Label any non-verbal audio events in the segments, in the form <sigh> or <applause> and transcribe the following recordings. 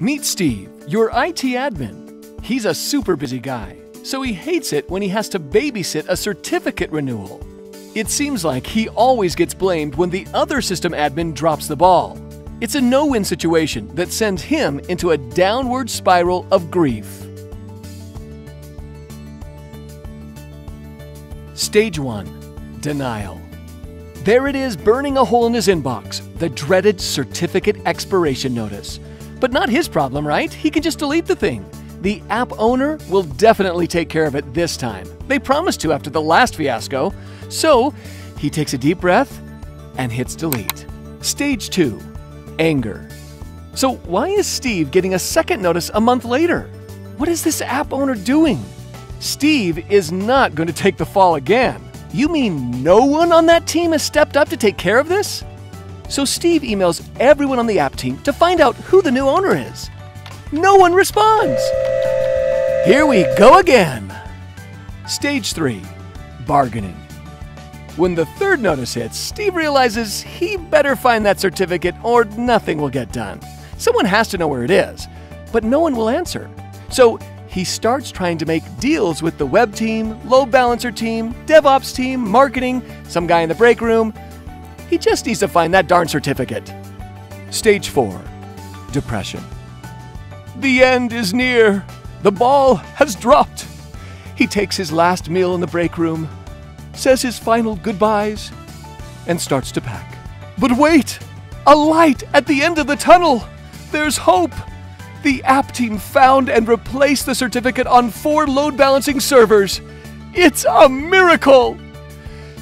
Meet Steve, your IT admin. He's a super busy guy, so he hates it when he has to babysit a certificate renewal. It seems like he always gets blamed when the other system admin drops the ball. It's a no win situation that sends him into a downward spiral of grief. Stage 1 Denial. There it is, burning a hole in his inbox the dreaded certificate expiration notice. But not his problem, right? He can just delete the thing. The app owner will definitely take care of it this time. They promised to after the last fiasco. So he takes a deep breath and hits delete. Stage 2 Anger. So, why is Steve getting a second notice a month later? What is this app owner doing? Steve is not going to take the fall again. You mean no one on that team has stepped up to take care of this? So Steve emails everyone on the app team to find out who the new owner is. No one responds. Here we go again. Stage 3 Bargaining. When the third notice hits, Steve realizes he better find that certificate or nothing will get done. Someone has to know where it is, but no one will answer. So he starts trying to make deals with the web team, load balancer team, DevOps team, marketing, some guy in the break room. He just needs to find that darn certificate. Stage 4 Depression. The end is near. The ball has dropped. He takes his last meal in the break room, says his final goodbyes, and starts to pack. But wait! A light at the end of the tunnel! There's hope! The app team found and replaced the certificate on four load balancing servers. It's a miracle!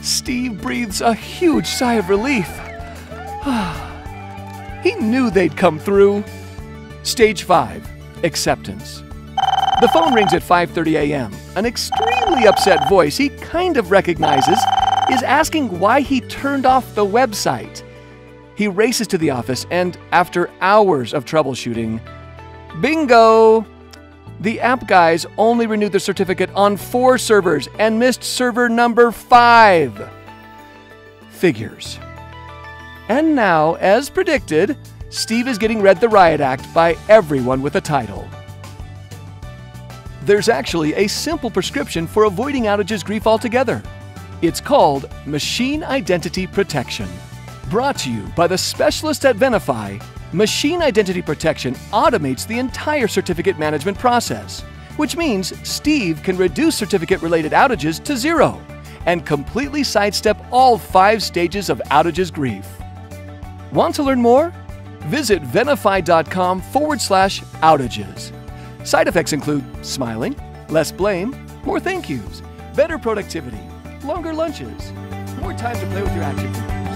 Steve breathes a huge sigh of relief. <sighs> he knew they'd come through. Stage 5 Acceptance. The phone rings at 5:30 a.m. An extremely upset voice he kind of recognizes is asking why he turned off the website. He races to the office and after hours of troubleshooting, bingo! The app guys only renewed the certificate on 4 servers and missed server number 5. Figures. And now, as predicted, Steve is getting read the riot act by everyone with a title. There's actually a simple prescription for avoiding outages grief altogether. It's called Machine Identity Protection. Brought to you by the specialists at Venafi, Machine Identity Protection automates the entire certificate management process, which means Steve can reduce certificate related outages to zero and completely sidestep all five stages of outages grief. Want to learn more? Visit venafi.com forward slash outages. Side effects include smiling, less blame, more thank yous, better productivity, longer lunches, more time to play with your action.